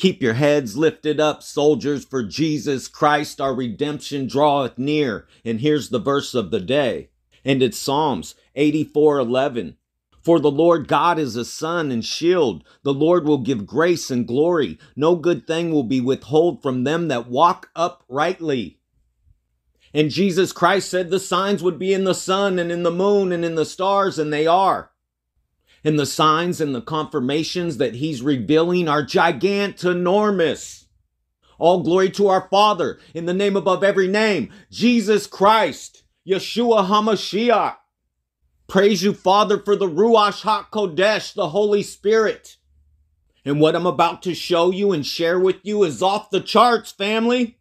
Keep your heads lifted up, soldiers, for Jesus Christ, our redemption draweth near. And here's the verse of the day. And it's Psalms 84 11. For the Lord God is a sun and shield. The Lord will give grace and glory. No good thing will be withhold from them that walk uprightly. And Jesus Christ said the signs would be in the sun and in the moon and in the stars, and they are. And the signs and the confirmations that he's revealing are gigantinormous. All glory to our Father in the name above every name, Jesus Christ, Yeshua HaMashiach. Praise you, Father, for the Ruach HaKodesh, the Holy Spirit. And what I'm about to show you and share with you is off the charts, family.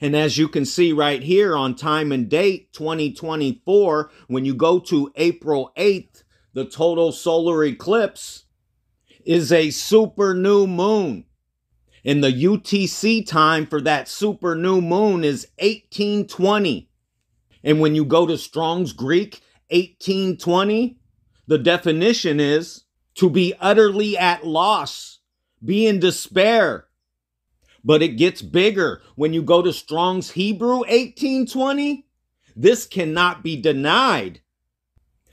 And as you can see right here on time and date 2024, when you go to April 8th, the total solar eclipse is a super new moon. And the UTC time for that super new moon is 1820. And when you go to Strong's Greek, 1820, the definition is to be utterly at loss, be in despair, but it gets bigger when you go to Strong's Hebrew 1820. This cannot be denied.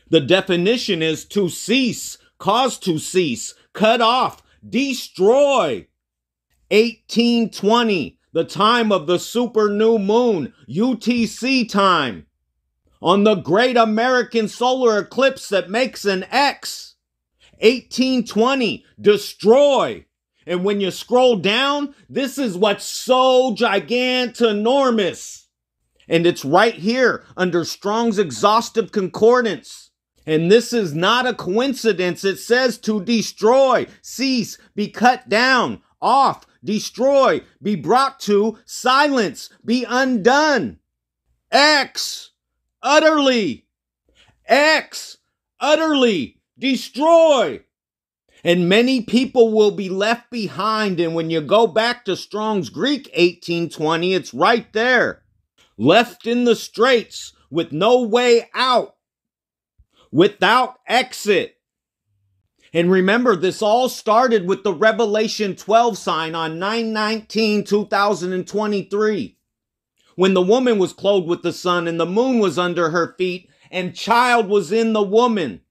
The definition is to cease, cause to cease, cut off, destroy. 1820, the time of the super new moon, UTC time. On the great American solar eclipse that makes an X. 1820, destroy. And when you scroll down, this is what's so gigantinormous. And it's right here under Strong's exhaustive concordance. And this is not a coincidence. It says to destroy, cease, be cut down, off, destroy, be brought to silence, be undone. X, utterly. X, utterly, destroy and many people will be left behind. And when you go back to Strong's Greek 1820, it's right there. Left in the straits with no way out, without exit. And remember, this all started with the Revelation 12 sign on 9 19, 2023, when the woman was clothed with the sun and the moon was under her feet and child was in the woman.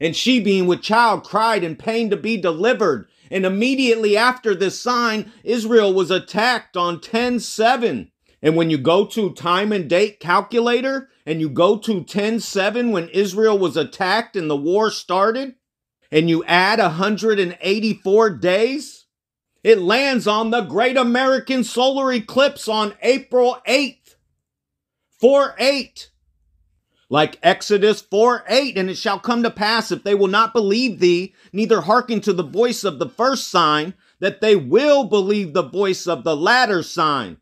And she, being with child, cried in pain to be delivered. And immediately after this sign, Israel was attacked on 10 7. And when you go to time and date calculator and you go to 10 7 when Israel was attacked and the war started, and you add 184 days, it lands on the great American solar eclipse on April 8th. 4 8 like Exodus 4 8, and it shall come to pass if they will not believe thee, neither hearken to the voice of the first sign, that they will believe the voice of the latter sign.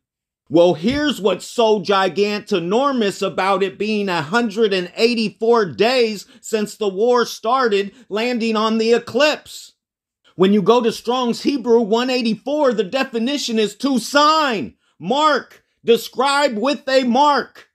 Well, here's what's so gigantinormous about it being 184 days since the war started, landing on the eclipse. When you go to Strong's Hebrew 184, the definition is to sign, mark, describe with a mark.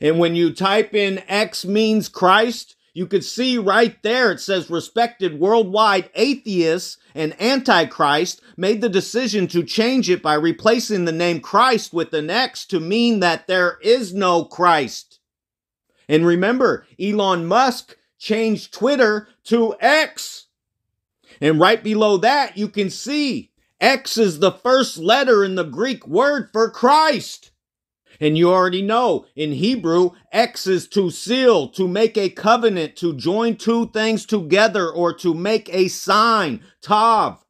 And when you type in X means Christ, you could see right there it says respected worldwide atheists and antichrist made the decision to change it by replacing the name Christ with an X to mean that there is no Christ. And remember, Elon Musk changed Twitter to X. And right below that, you can see X is the first letter in the Greek word for Christ. And you already know in Hebrew, X is to seal, to make a covenant, to join two things together, or to make a sign. Tav.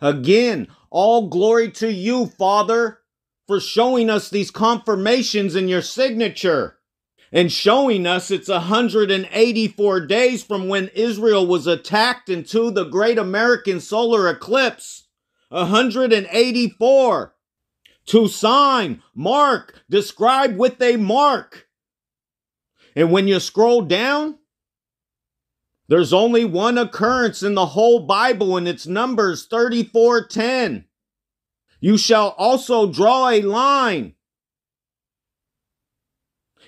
Again, all glory to you, Father, for showing us these confirmations in your signature and showing us it's 184 days from when Israel was attacked into the great American solar eclipse. 184 to sign, mark, describe with a mark. And when you scroll down, there's only one occurrence in the whole Bible, and it's Numbers 34:10. You shall also draw a line,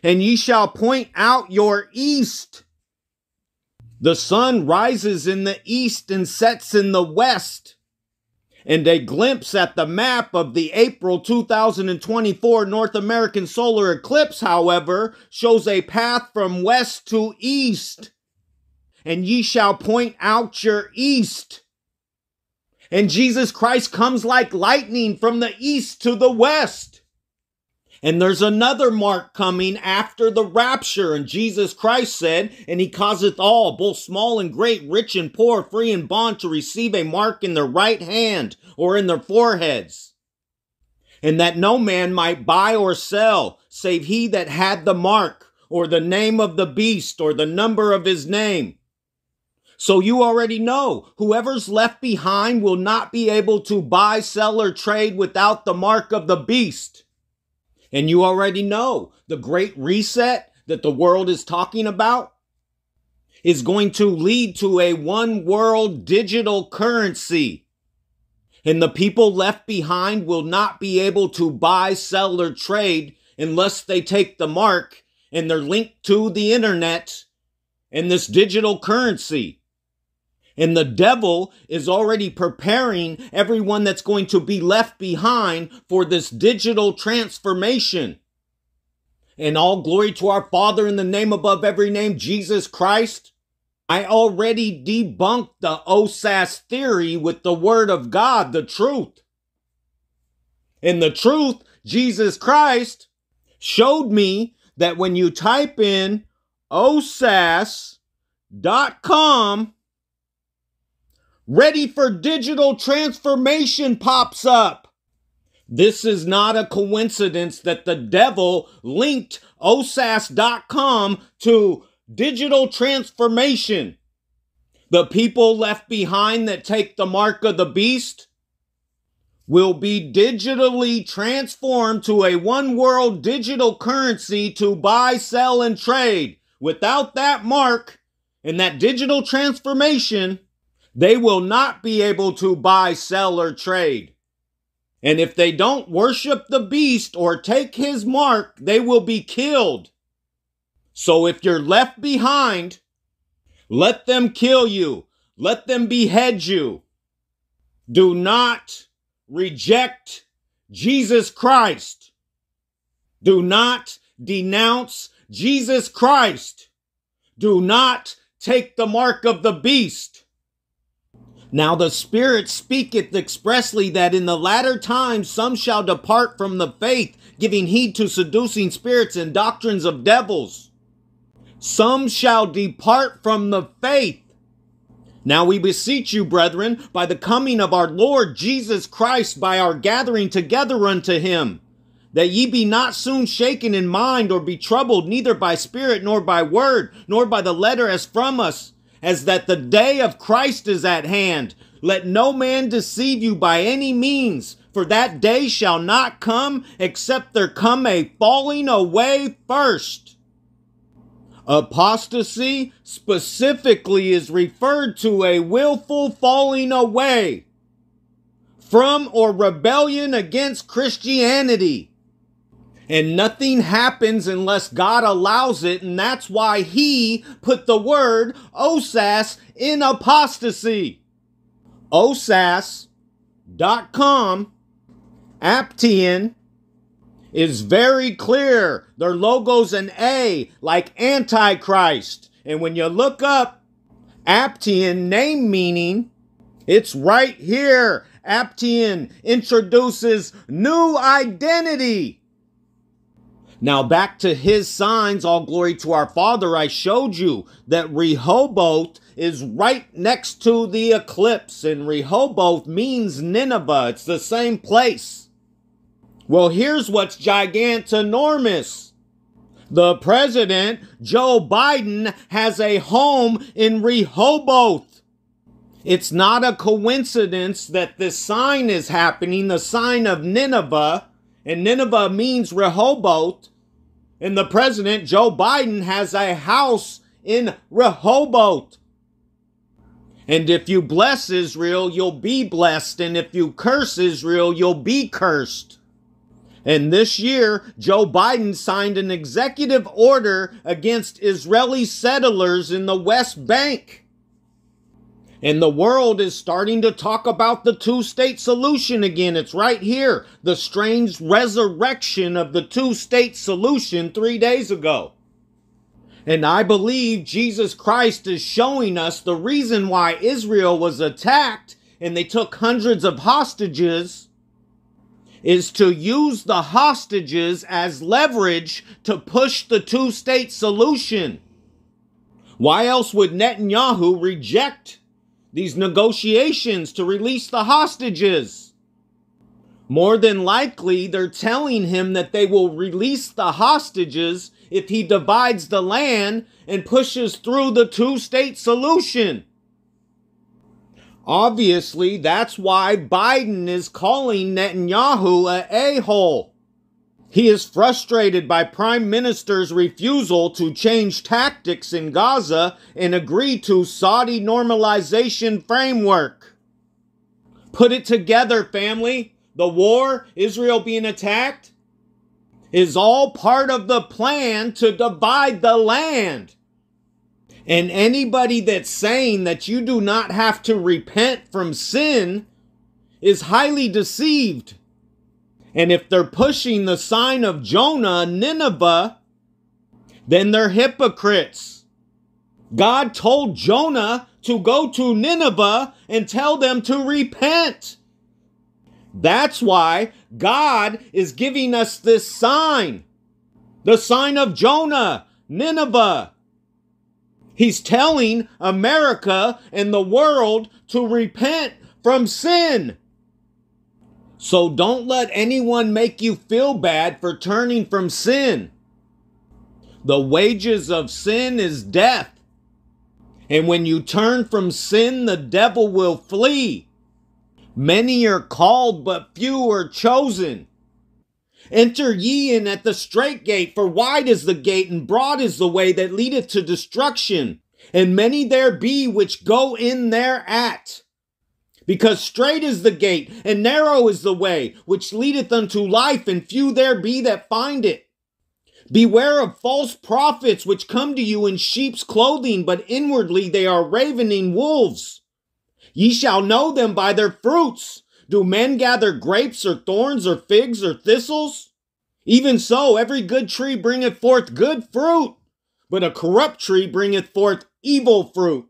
and ye shall point out your east. The sun rises in the east and sets in the west. And a glimpse at the map of the April 2024 North American solar eclipse, however, shows a path from west to east. And ye shall point out your east. And Jesus Christ comes like lightning from the east to the west. And there's another mark coming after the rapture. And Jesus Christ said, And he causeth all, both small and great, rich and poor, free and bond, to receive a mark in their right hand or in their foreheads. And that no man might buy or sell, save he that had the mark, or the name of the beast, or the number of his name. So you already know whoever's left behind will not be able to buy, sell, or trade without the mark of the beast. And you already know the great reset that the world is talking about is going to lead to a one world digital currency. And the people left behind will not be able to buy, sell, or trade unless they take the mark and they're linked to the internet and this digital currency. And the devil is already preparing everyone that's going to be left behind for this digital transformation. And all glory to our Father in the name above every name, Jesus Christ. I already debunked the OSAS theory with the Word of God, the truth. And the truth, Jesus Christ, showed me that when you type in osas.com, ready for digital transformation pops up. This is not a coincidence that the devil linked osas.com to digital transformation. The people left behind that take the mark of the beast will be digitally transformed to a one world digital currency to buy, sell, and trade. Without that mark and that digital transformation, they will not be able to buy, sell, or trade. And if they don't worship the beast or take his mark, they will be killed. So if you're left behind, let them kill you. Let them behead you. Do not reject Jesus Christ. Do not denounce Jesus Christ. Do not take the mark of the beast. Now the Spirit speaketh expressly that in the latter times some shall depart from the faith, giving heed to seducing spirits and doctrines of devils. Some shall depart from the faith. Now we beseech you, brethren, by the coming of our Lord Jesus Christ, by our gathering together unto him, that ye be not soon shaken in mind or be troubled, neither by spirit, nor by word, nor by the letter as from us as that the day of Christ is at hand. Let no man deceive you by any means, for that day shall not come except there come a falling away first. Apostasy specifically is referred to a willful falling away from or rebellion against Christianity. And nothing happens unless God allows it. And that's why he put the word OSAS in apostasy. OSAS.com, Aptean, is very clear. Their logo's an A, like Antichrist. And when you look up Aptean name meaning, it's right here. Aptean introduces new identity. Now back to his signs, all glory to our Father. I showed you that Rehoboth is right next to the eclipse, and Rehoboth means Nineveh. It's the same place. Well, here's what's gigantonormous. The president, Joe Biden, has a home in Rehoboth. It's not a coincidence that this sign is happening, the sign of Nineveh, and Nineveh means Rehoboth and the president, Joe Biden, has a house in Rehoboth. And if you bless Israel, you'll be blessed. And if you curse Israel, you'll be cursed. And this year, Joe Biden signed an executive order against Israeli settlers in the West Bank. And the world is starting to talk about the two state solution again. It's right here. The strange resurrection of the two state solution three days ago. And I believe Jesus Christ is showing us the reason why Israel was attacked and they took hundreds of hostages is to use the hostages as leverage to push the two state solution. Why else would Netanyahu reject these negotiations to release the hostages. More than likely, they're telling him that they will release the hostages if he divides the land and pushes through the two state solution. Obviously, that's why Biden is calling Netanyahu a a hole. He is frustrated by Prime Minister's refusal to change tactics in Gaza and agree to Saudi normalization framework. Put it together, family. The war, Israel being attacked, is all part of the plan to divide the land. And anybody that's saying that you do not have to repent from sin is highly deceived. And if they're pushing the sign of Jonah, Nineveh, then they're hypocrites. God told Jonah to go to Nineveh and tell them to repent. That's why God is giving us this sign the sign of Jonah, Nineveh. He's telling America and the world to repent from sin. So don't let anyone make you feel bad for turning from sin. The wages of sin is death. And when you turn from sin, the devil will flee. Many are called, but few are chosen. Enter ye in at the strait gate, for wide is the gate, and broad is the way that leadeth to destruction, and many there be which go in thereat. Because strait is the gate, and narrow is the way, which leadeth unto life, and few there be that find it. Beware of false prophets which come to you in sheep's clothing, but inwardly they are ravening wolves. Ye shall know them by their fruits. Do men gather grapes or thorns or figs or thistles? Even so, every good tree bringeth forth good fruit, but a corrupt tree bringeth forth evil fruit.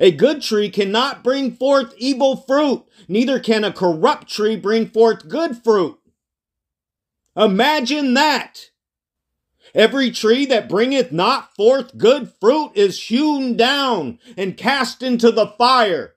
A good tree cannot bring forth evil fruit, neither can a corrupt tree bring forth good fruit. Imagine that. Every tree that bringeth not forth good fruit is hewn down and cast into the fire.